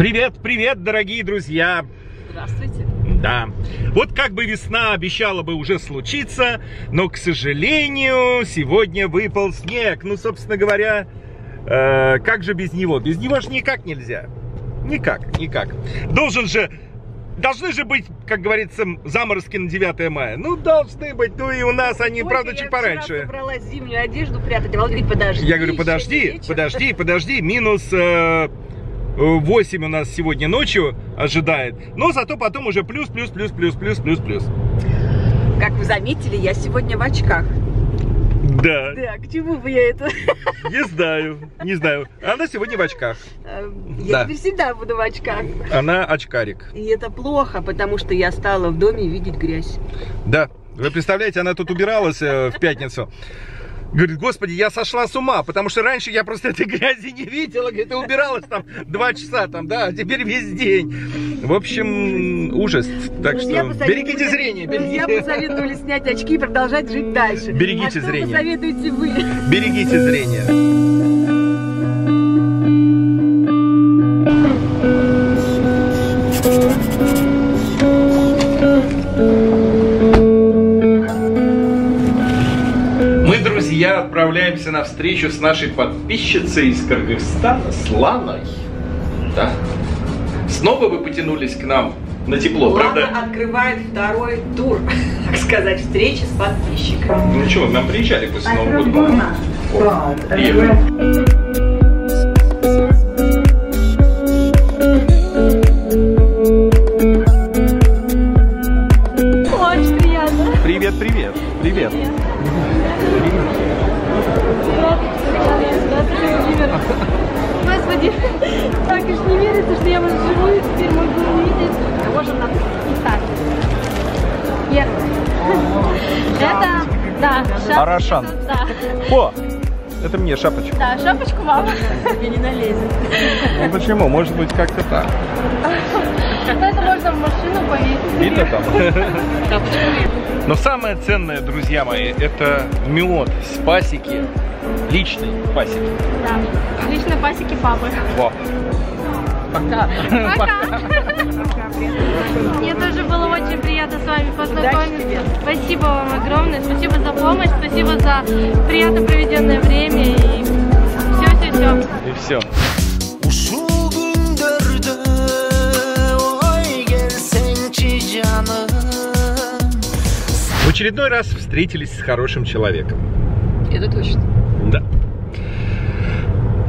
Привет, привет, дорогие друзья! Здравствуйте. Да. Вот как бы весна обещала бы уже случиться, но, к сожалению, сегодня выпал снег. Ну, собственно говоря, э, как же без него? Без него же никак нельзя. Никак, никак. Должен же Должны же быть, как говорится, заморозки на 9 мая. Ну, должны быть. Ну и у нас они, Ой, правда, я чуть пораньше. собрала зимнюю одежду прятать. А Володя говорит, подожди. Я говорю, подожди, не вечер». подожди, подожди. Минус э, 8 у нас сегодня ночью ожидает. Но зато потом уже плюс, плюс, плюс, плюс, плюс, плюс, плюс. Как вы заметили, я сегодня в очках. Да, Да, к чему бы я это? не знаю, не знаю. Она сегодня в очках. Э, Да. Я теперь всегда буду в очках. Она очкарик. И это плохо, потому что я стала в доме видеть грязь. Да. Вы представляете, она тут убиралась э, в пятницу. Говорит, господи, я сошла с ума, потому что раньше я просто этой грязи не видела. Говорит, ты убиралась там два часа, там, да, а теперь весь день. В общем, ужас. Так Друзья что берегите зрение, Друзья берегите, посоветовали снять очки и продолжать жить дальше. Берегите а что зрение. посоветуете вы? берегите зрение. Отправляемся на встречу с нашей подписчицей из Кыргызстана, Сланой. Да. Снова вы потянулись к нам на тепло, правда? Лана открывает второй тур, так сказать, встречи с подписчиками. Ну что, нам приезжали после Нового года. по-моему. Тебе не налезет. Ну почему? Может быть как-то так. Это можно в машину повесить. Видно там? Но самое ценное, друзья мои, это мед с пасеки. Личный пасеки. Да, лично пасеки папы. Во. Пока. Пока. Мне тоже было очень приятно с вами познакомиться. Спасибо вам огромное. Спасибо за помощь. Спасибо за приятно проведенное время. И И все. Ушул Oy В очередной раз встретились с хорошим человеком. Это точно. Да.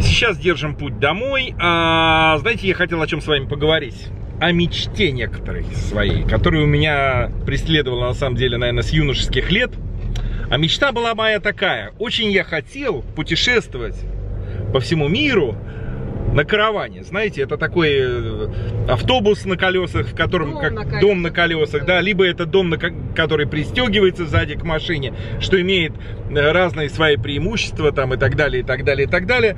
Сейчас держим путь домой. А, знаете, я хотел о чем с вами поговорить. О мечте некоторой своей, которая у меня преследовала, на самом деле, наверное, с юношеских лет. А мечта была моя такая. Очень я хотел путешествовать по всему миру на караване. Знаете, это такой э, автобус на колесах, в котором Дом как на колесах. дом на колесах, да, либо это дом, на ко- который пристегивается сзади к машине, что имеет э, разные свои преимущества там и так далее, и так далее, и так далее.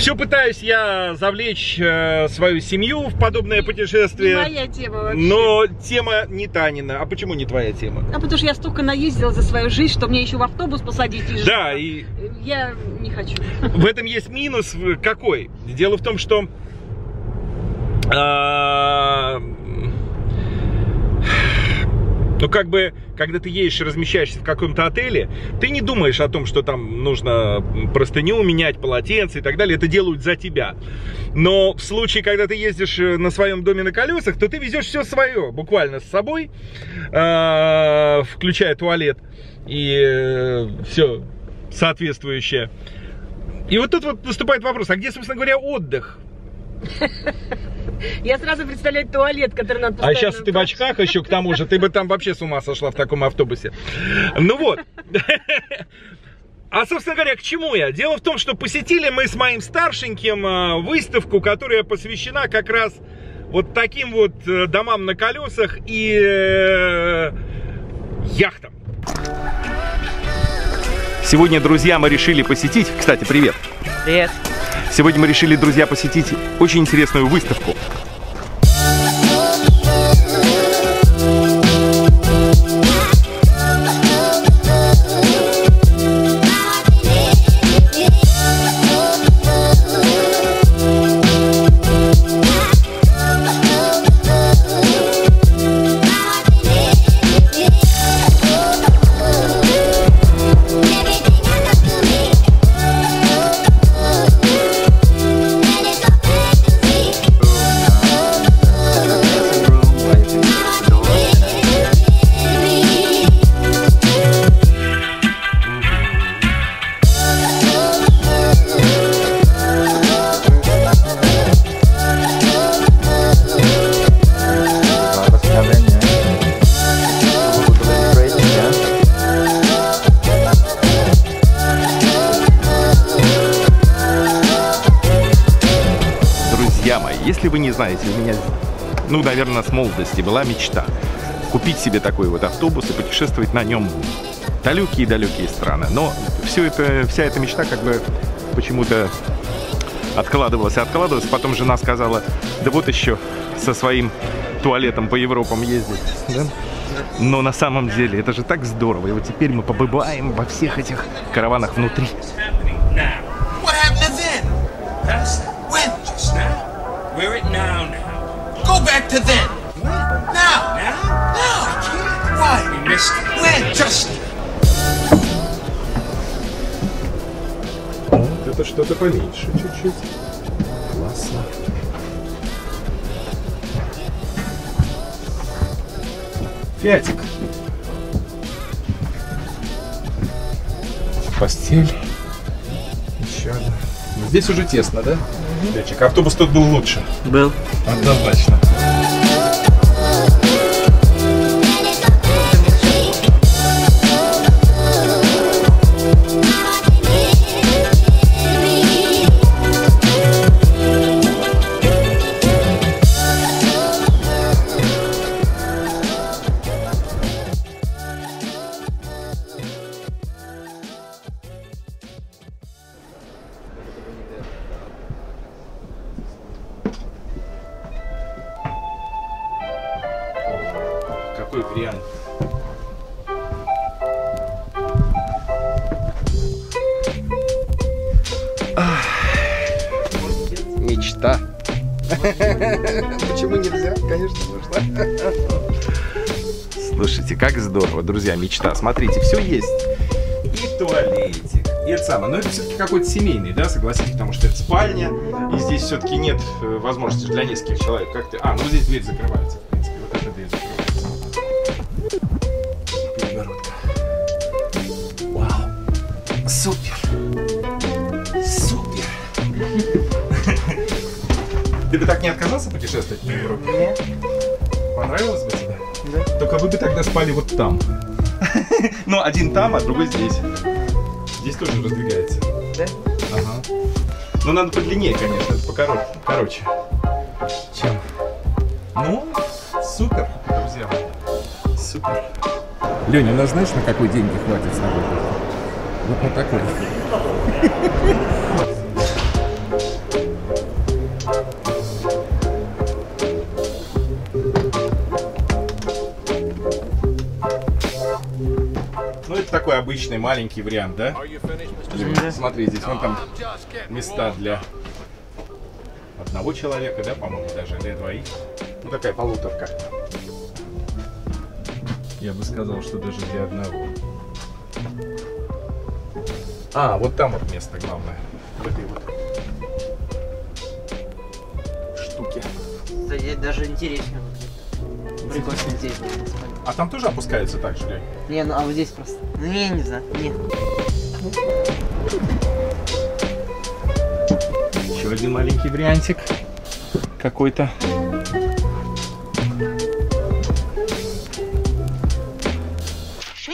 Все пытаюсь я завлечь э, свою семью в подобное Не путешествие. моя тема вообще. Но тема не Танина. А почему не твоя тема? А потому что я столько наездила за свою жизнь, что мне еще в автобус посадить и Да, и Я не хочу. в этом есть минус в- какой? Дело в том, что а, ну, как бы, когда ты едешь и размещаешься в каком-то отеле, ты не думаешь о том, что там нужно простыню менять, полотенце и так далее. Это делают за тебя. Но в случае, когда ты ездишь э, на своем доме на колесах, то ты везешь все свое, буквально с собой, а, включая туалет и все соответствующее. И вот тут вот наступает вопрос, а где, собственно говоря, отдых? Я сразу представляю туалет, который надо А сейчас ты в очках еще к тому же, ты бы там вообще с ума сошла в таком автобусе. Ну вот. А, собственно говоря, к чему я? Дело в том, что посетили мы с моим старшеньким э, выставку, которая посвящена как раз вот таким вот э, домам на колесах и э, яхтам. Сегодня, друзья, мы решили посетить... Кстати, привет. Привет. Сегодня мы решили, друзья, посетить очень интересную выставку. Ну, наверное, с молодости была мечта купить себе такой вот автобус и путешествовать на нем далекие-далекие страны. Но все это, вся эта мечта как бы почему-то откладывалась откладывалась. Потом жена сказала, да вот еще со своим туалетом по Европам ездить. Да? Но на самом деле это же так здорово. И вот теперь мы побываем во всех этих караванах внутри. What happened to Back to then. Now. Now? Now. Why? We missed it. When? Just это что-то поменьше чуть-чуть. Классно. Фиатик. Постель. Еще одна. Здесь уже тесно, да? Фиатик. Автобус тут был лучше. Был. Однозначно. Вариант? Мечта. Почему нельзя? Конечно, можно. Слушайте, как здорово, друзья, мечта. Смотрите, все есть. И туалетик, и это самое. Но это все-таки какой-то семейный, да, согласитесь, потому что это спальня, и здесь все-таки нет э, возможности для нескольких человек. Как ты? А, ну здесь дверь закрывается, бы так не отказался путешествовать по Европе? Нет. Понравилось бы тебе? Да. Только вы бы тогда спали вот там. Ну, один там, а другой здесь. Здесь тоже раздвигается. Да? Ага. Ну, надо подлиннее, конечно, это покороче. Короче. Чем? Ну, супер, друзья мои. Супер. Леня, у нас знаешь, на какой деньги хватит с тобой? Вот на такой. обычный маленький вариант, да? Смотри, здесь вон там места для одного человека, да, по-моему, даже для двоих. Ну, такая полуторка. Я бы сказал, что даже для одного. А, вот там вот место главное. В этой вот штуке. Да, даже интересно. Прикольно интересно. А там тоже опускается так же, Лень? Не, ну а вот здесь просто. Ну не, не знаю. Нет. Еще один маленький вариантик. Какой-то. С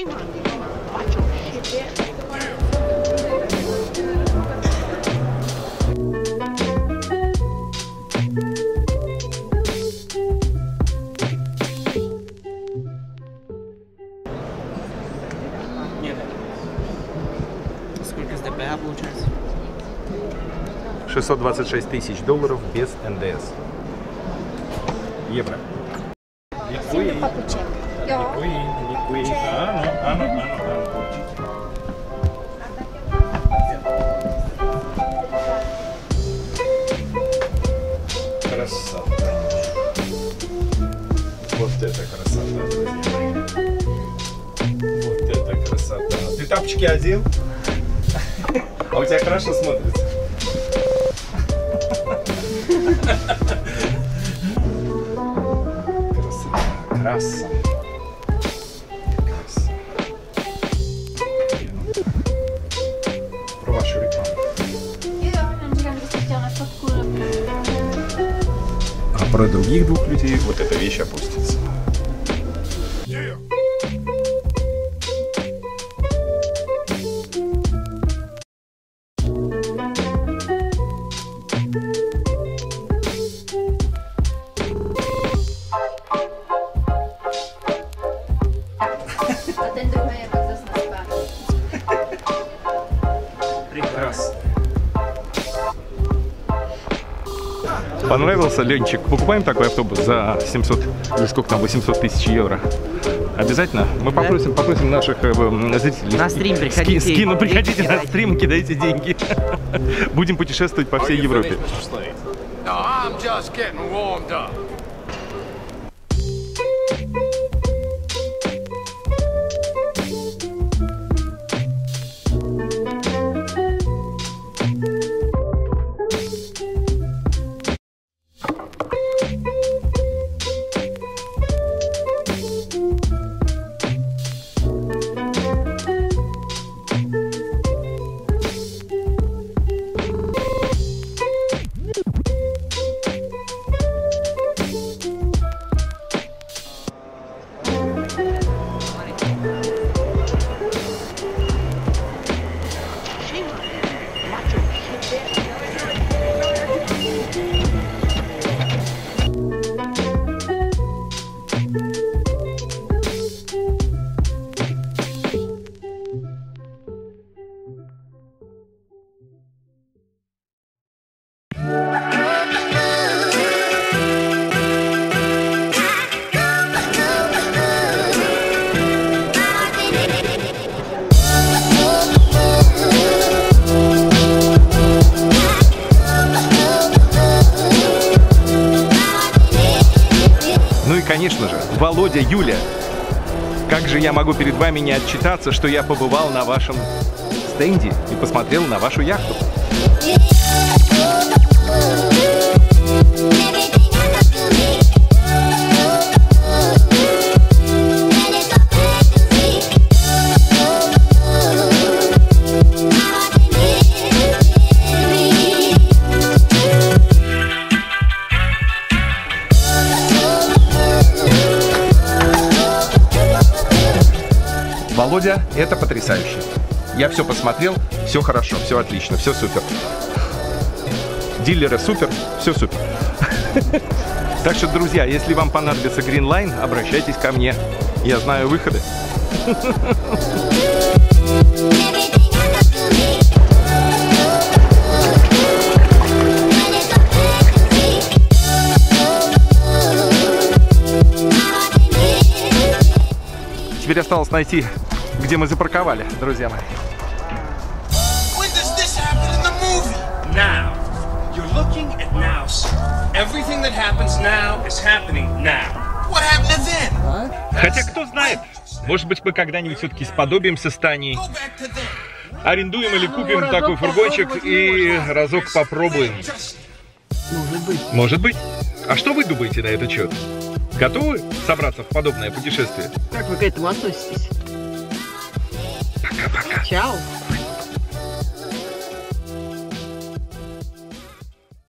626 тысяч долларов без НДС. Евро. Красота. Вот это красота, друзья. Вот это красота. Ты тапочки одел? А у тебя хорошо смотрится. Красота. Краса. Краса. Про вашу рекламу. А про других двух людей вот эта вещь опустится. Понравился, Ленчик? Покупаем такой автобус за 700, или сколько там, 800 тысяч евро? Обязательно? Мы попросим, попросим наших э, э, зрителей. На стрим приходите Ски- скину, приходите на стрим, кидайте деньги. Будем путешествовать по всей Европе. No, I'm just getting warmed up. Конечно же, Володя, Юля. Как же я могу перед вами не отчитаться, что я побывал на вашем стенде и посмотрел на вашу яхту? Володя, Я все посмотрел, все хорошо, все отлично, все супер. Дилеры супер, все супер. Так что, друзья, если вам понадобится Greenline, обращайтесь ко мне. Я знаю выходы. Теперь осталось найти, где мы запарковали, друзья мои. When does this happen in the movie? Now. You're looking at now, sir. Everything that happens now is happening now. What happened then? Хотя кто знает, может быть мы когда-нибудь все-таки сподобимся to then. арендуем или купим такой фургончик и разок попробуем. Может быть. Может быть. А что вы думаете на этот счет? Готовы собраться в подобное путешествие? Как вы к этому относитесь? Tchau.